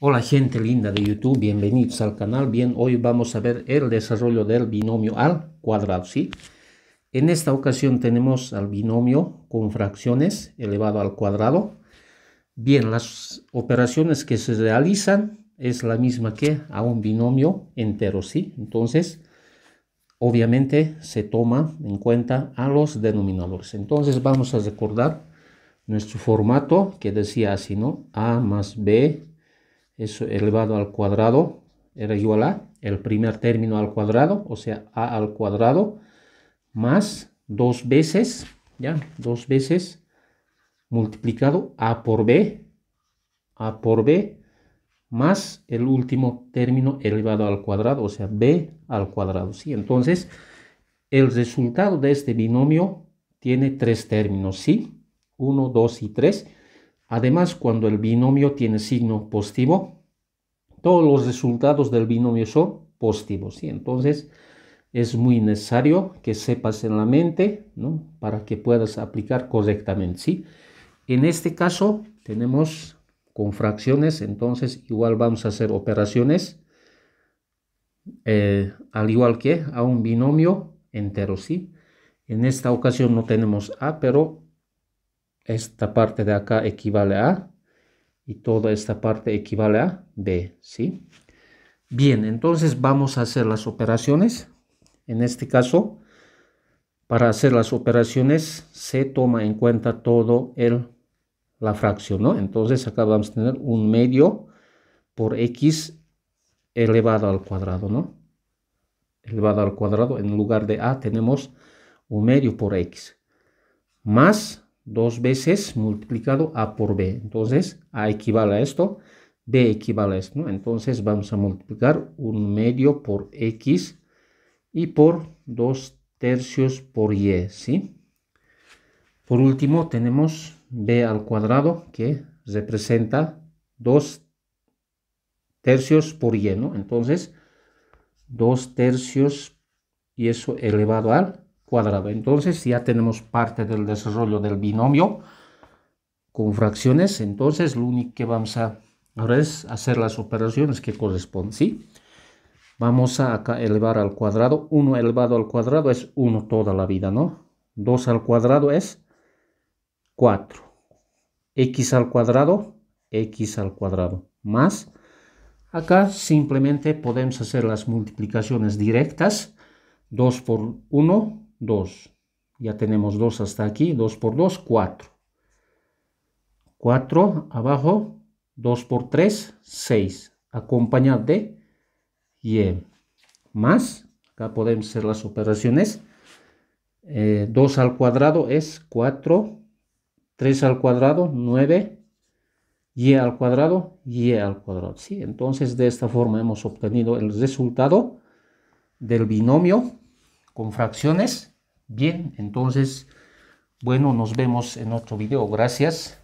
Hola gente linda de YouTube, bienvenidos al canal. Bien, hoy vamos a ver el desarrollo del binomio al cuadrado, ¿sí? En esta ocasión tenemos al binomio con fracciones elevado al cuadrado. Bien, las operaciones que se realizan es la misma que a un binomio entero, ¿sí? Entonces, obviamente se toma en cuenta a los denominadores. Entonces vamos a recordar nuestro formato que decía así, ¿no? A más B eso elevado al cuadrado era igual a el primer término al cuadrado, o sea, a al cuadrado más dos veces, ya, dos veces multiplicado a por b, a por b, más el último término elevado al cuadrado, o sea, b al cuadrado, ¿sí? Entonces, el resultado de este binomio tiene tres términos, ¿sí? 1, 2 y 3. Además, cuando el binomio tiene signo positivo, todos los resultados del binomio son positivos. ¿sí? Entonces, es muy necesario que sepas en la mente ¿no? para que puedas aplicar correctamente. ¿sí? En este caso, tenemos con fracciones, entonces igual vamos a hacer operaciones eh, al igual que a un binomio entero. ¿sí? En esta ocasión no tenemos A, pero esta parte de acá equivale a y toda esta parte equivale a b, ¿sí? Bien, entonces vamos a hacer las operaciones. En este caso, para hacer las operaciones se toma en cuenta todo el, la fracción, ¿no? Entonces acá vamos a tener un medio por x elevado al cuadrado, ¿no? Elevado al cuadrado, en lugar de a tenemos un medio por x. Más dos veces multiplicado a por b. Entonces, a equivale a esto, b equivale a esto. Entonces, vamos a multiplicar un medio por x y por dos tercios por y, ¿sí? Por último, tenemos b al cuadrado que representa dos tercios por y, ¿no? Entonces, dos tercios y eso elevado al cuadrado. Entonces ya tenemos parte del desarrollo del binomio con fracciones. Entonces lo único que vamos a ahora es hacer las operaciones que corresponden. ¿sí? Vamos a acá elevar al cuadrado. 1 elevado al cuadrado es 1 toda la vida, ¿no? 2 al cuadrado es 4. X al cuadrado, X al cuadrado. Más, acá simplemente podemos hacer las multiplicaciones directas. 2 por 1, 2. Ya tenemos 2 hasta aquí, 2 por 2, 4. 4 abajo, 2 por 3, 6. Acompañado de y más, acá podemos hacer las operaciones. 2 eh, al cuadrado es 4, 3 al cuadrado, 9, y al cuadrado, y al cuadrado. ¿sí? Entonces, de esta forma hemos obtenido el resultado del binomio con fracciones. Bien, entonces, bueno, nos vemos en otro video. Gracias.